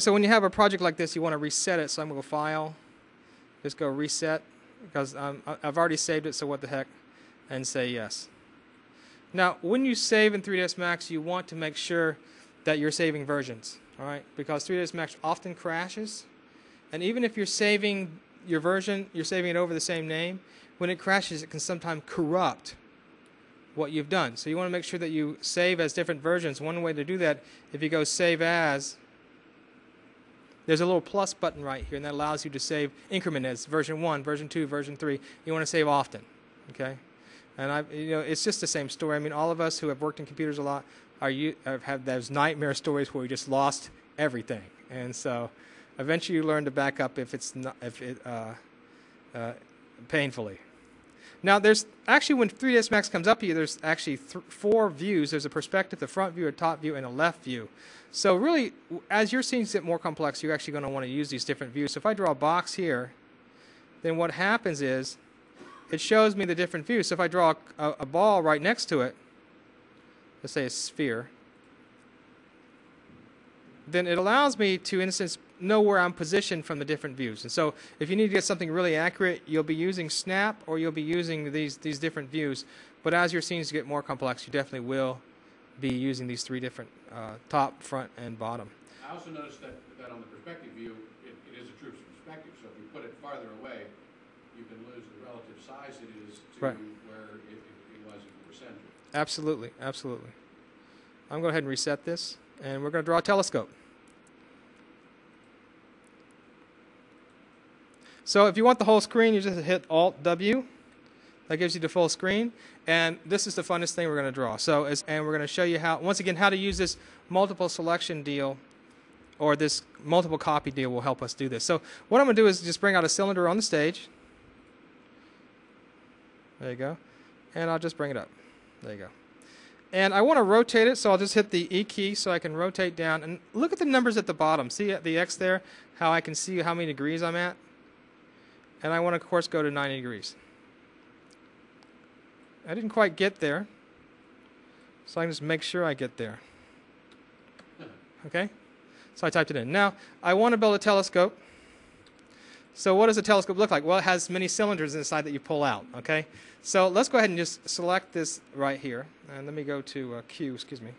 So when you have a project like this, you want to reset it. So I'm going to go File, just go Reset, because I've already saved it, so what the heck, and say Yes. Now, when you save in 3ds Max, you want to make sure that you're saving versions, all right? Because 3ds Max often crashes, and even if you're saving your version, you're saving it over the same name, when it crashes, it can sometimes corrupt what you've done. So you want to make sure that you save as different versions. One way to do that, if you go Save As, there's a little plus button right here, and that allows you to save increment as version 1, version 2, version 3. You want to save often, okay? And I, you know, it's just the same story. I mean, all of us who have worked in computers a lot are you have had those nightmare stories where we just lost everything, and so eventually you learn to back up if it's not if it uh, uh, painfully. Now, there's actually when 3ds Max comes up here, there's actually th- four views. There's a perspective, the front view, a top view, and a left view. So really, as your scenes get more complex, you're actually going to want to use these different views. So if I draw a box here, then what happens is it shows me the different views. So if I draw a, a ball right next to it, let's say a sphere, then it allows me to, in a sense, know where I'm positioned from the different views. And so if you need to get something really accurate, you'll be using snap or you'll be using these, these different views. But as your scenes get more complex, you definitely will be using these three different uh, top, front, and bottom. I also noticed that, that on the perspective view, it, it is a true perspective. So if you put it farther away, you can lose the relative size it is to right. where it, it, it was if it were centered. Absolutely, absolutely. I'm going to go ahead and reset this, and we're going to draw a telescope. So if you want the whole screen, you just hit Alt W. That gives you the full screen. And this is the funnest thing we're going to draw. So, as, and we're going to show you how, once again, how to use this multiple selection deal or this multiple copy deal will help us do this. So what I'm going to do is just bring out a cylinder on the stage. There you go. And I'll just bring it up. There you go. And I want to rotate it, so I'll just hit the E key so I can rotate down. And look at the numbers at the bottom. See the X there? How I can see how many degrees I'm at? And I want to, of course, go to 90 degrees. I didn't quite get there. So I can just make sure I get there. Okay? So I typed it in. Now, I want to build a telescope. So what does a telescope look like? Well, it has many cylinders inside that you pull out. Okay? So let's go ahead and just select this right here. And let me go to uh, Q, excuse me.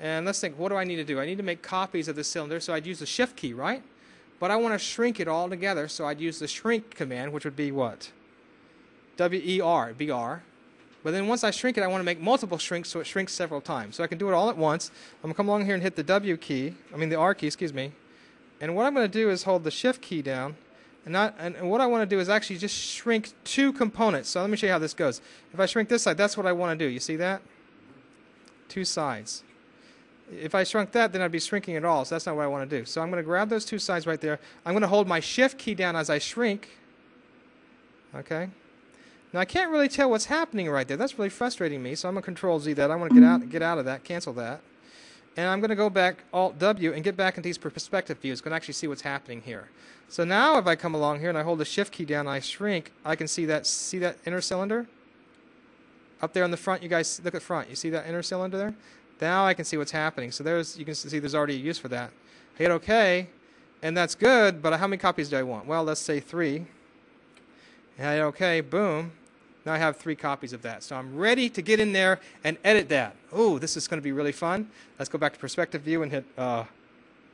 And let's think, what do I need to do? I need to make copies of the cylinder, so I'd use the shift key, right? But I want to shrink it all together, so I'd use the shrink command, which would be what? W-E-R, B-R. But then once I shrink it, I want to make multiple shrinks so it shrinks several times. So I can do it all at once. I'm going to come along here and hit the W key, I mean the R key, excuse me. And what I'm going to do is hold the shift key down. And, not, and what I want to do is actually just shrink two components. So let me show you how this goes. If I shrink this side, that's what I want to do. You see that? Two sides. If I shrunk that, then I'd be shrinking it all. So that's not what I want to do. So I'm going to grab those two sides right there. I'm going to hold my shift key down as I shrink. Okay. Now I can't really tell what's happening right there. That's really frustrating me. So I'm going to control Z that. I want to get out, get out of that, cancel that. And I'm going to go back Alt W and get back into these perspective views. To actually see what's happening here. So now if I come along here and I hold the Shift key down and I shrink, I can see that see that inner cylinder up there on the front. You guys look at front. You see that inner cylinder there? Now I can see what's happening. So there's you can see there's already a use for that. I hit OK, and that's good. But how many copies do I want? Well, let's say three. And I hit OK. Boom. Now I have three copies of that. So I'm ready to get in there and edit that. Oh, this is going to be really fun. Let's go back to perspective view and hit uh,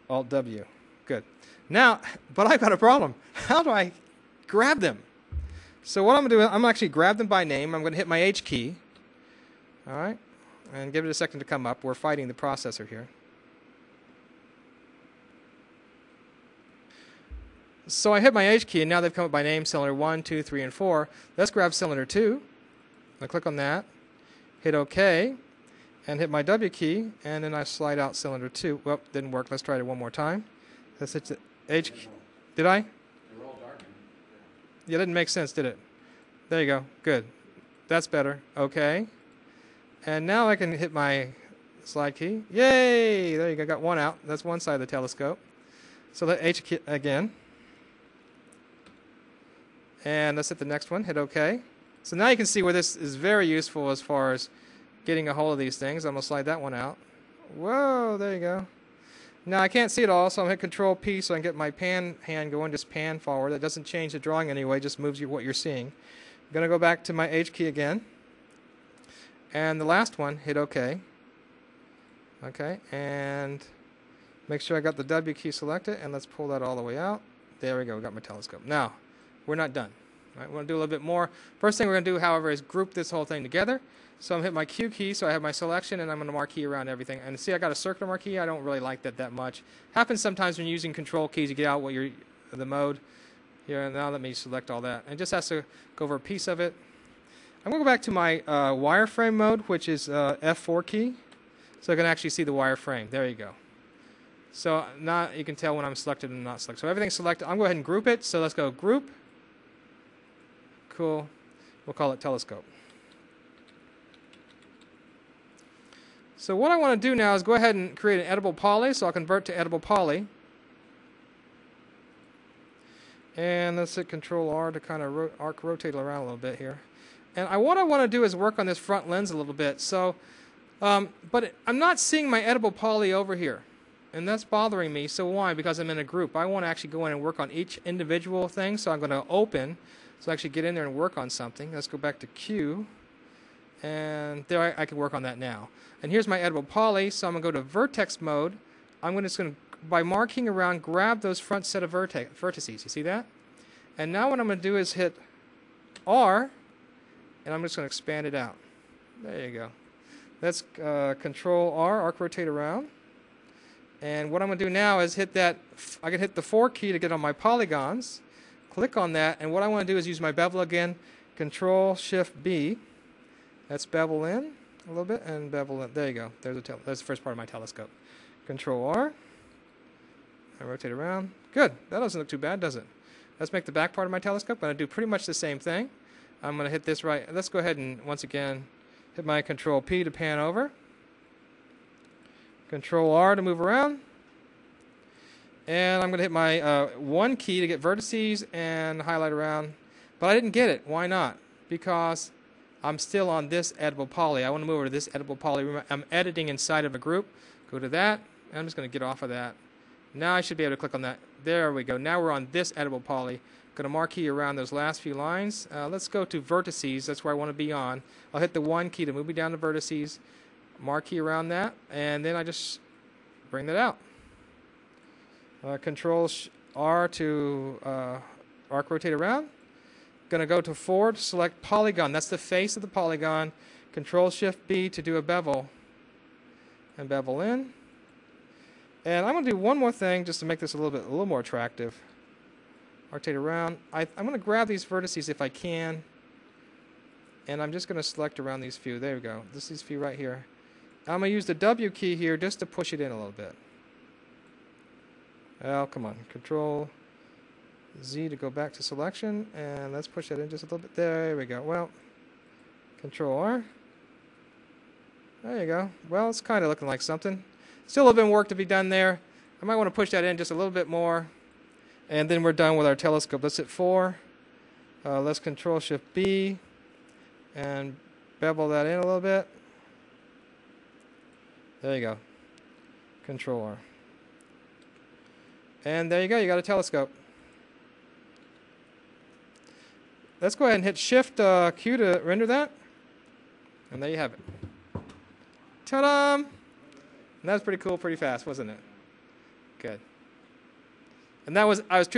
Alt W. Good. Now, but I've got a problem. How do I grab them? So what I'm going to do, is I'm actually grab them by name. I'm going to hit my H key. All right and give it a second to come up. We're fighting the processor here. So I hit my H key, and now they've come up by name, cylinder 1, 2, 3, and 4. Let's grab cylinder 2. I click on that, hit OK, and hit my W key, and then I slide out cylinder 2. Well, didn't work. Let's try it one more time. Let's hit the H key. Did I? Yeah, didn't make sense, did it? There you go. Good. That's better. Okay. And now I can hit my slide key. Yay! There you go. Got one out. That's one side of the telescope. So let H key again. And let's hit the next one. Hit OK. So now you can see where this is very useful as far as getting a hold of these things. I'm going to slide that one out. Whoa, there you go. Now I can't see it all, so I'm going to hit Control P so I can get my pan hand going, just pan forward. That doesn't change the drawing anyway, just moves you what you're seeing. I'm gonna go back to my H key again. And the last one, hit OK. Okay, and make sure I got the W key selected, and let's pull that all the way out. There we go, we got my telescope. Now, we're not done. Right, we're gonna do a little bit more. First thing we're gonna do, however, is group this whole thing together. So I'm going to hit my Q key, so I have my selection, and I'm gonna marquee around everything. And see, I got a circular marquee. I don't really like that that much. Happens sometimes when you're using control keys to get out what you're the mode. Here, and now let me select all that. And just has to go over a piece of it. I'm gonna go back to my uh, wireframe mode, which is uh, F4 key, so I can actually see the wireframe. There you go. So now you can tell when I'm selected and not selected. So everything's selected. I'm going to go ahead and group it. So let's go group. Cool. We'll call it telescope. So what I want to do now is go ahead and create an editable poly. So I'll convert to editable poly. And let's hit Control R to kind of ro arc rotate around a little bit here. And I, what I want to do is work on this front lens a little bit. So, um, but I'm not seeing my editable poly over here and that's bothering me. So why? Because I'm in a group. I want to actually go in and work on each individual thing. So I'm going to open. So I actually get in there and work on something. Let's go back to Q. And there I, I can work on that now. And here's my editable poly. So I'm going to go to vertex mode. I'm just going to, by marking around, grab those front set of vertices. You see that? And now what I'm going to do is hit R. And I'm just going to expand it out. There you go. Let's uh, control R, arc rotate around. And what I'm going to do now is hit that, I can hit the 4 key to get on my polygons, click on that, and what I want to do is use my bevel again, Control Shift B. That's bevel in a little bit and bevel in. There you go. There's a that's the first part of my telescope. Control R. I rotate around. Good. That doesn't look too bad, does it? Let's make the back part of my telescope. I'm going to do pretty much the same thing. I'm going to hit this right. Let's go ahead and once again hit my Control P to pan over. Control R to move around. And I'm going to hit my uh, one key to get vertices and highlight around. But I didn't get it. Why not? Because I'm still on this editable poly. I want to move over to this editable poly. I'm editing inside of a group. Go to that. I'm just going to get off of that. Now I should be able to click on that. There we go. Now we're on this editable poly. Going to marquee around those last few lines. Uh, let's go to vertices. That's where I want to be on. I'll hit the one key to move me down to vertices marquee around that, and then I just bring that out. Uh, control R to uh, arc rotate around. Going to go to forward, select polygon. That's the face of the polygon. Control Shift B to do a bevel. And bevel in. And I'm going to do one more thing just to make this a little bit a little more attractive. Rotate around. I, I'm going to grab these vertices if I can. And I'm just going to select around these few. There we go. This is few right here. I'm going to use the W key here just to push it in a little bit. Well, come on. Control Z to go back to selection. And let's push that in just a little bit. There we go. Well, Control R. There you go. Well, it's kind of looking like something. Still a little bit of work to be done there. I might want to push that in just a little bit more. And then we're done with our telescope. Let's hit 4. Uh, let's Control Shift B. And bevel that in a little bit. There you go. Control R. And there you go, you got a telescope. Let's go ahead and hit Shift uh, Q to render that. And there you have it. Ta-da! That was pretty cool, pretty fast, wasn't it? Good. And that was, I was